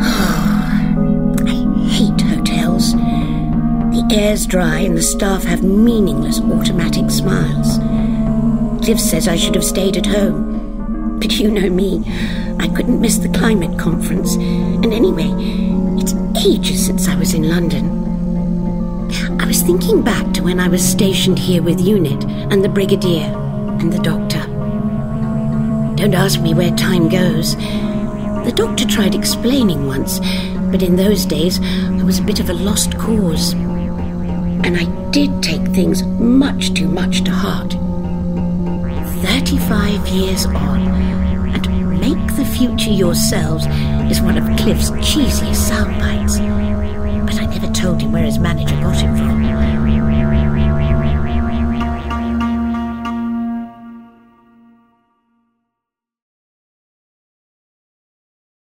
I hate hotels. The air's dry and the staff have meaningless automatic smiles. Cliff says I should have stayed at home. But you know me, I couldn't miss the climate conference. And anyway, it's ages since I was in London. I was thinking back to when I was stationed here with UNIT and the Brigadier and the Doctor. Don't ask me where time goes. The Doctor tried explaining once, but in those days I was a bit of a lost cause. And I did take things much too much to heart. 35 years on, and make the future yourselves is one of Cliff's cheesiest soundbites. But I never told him where his manager got it from.